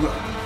Look.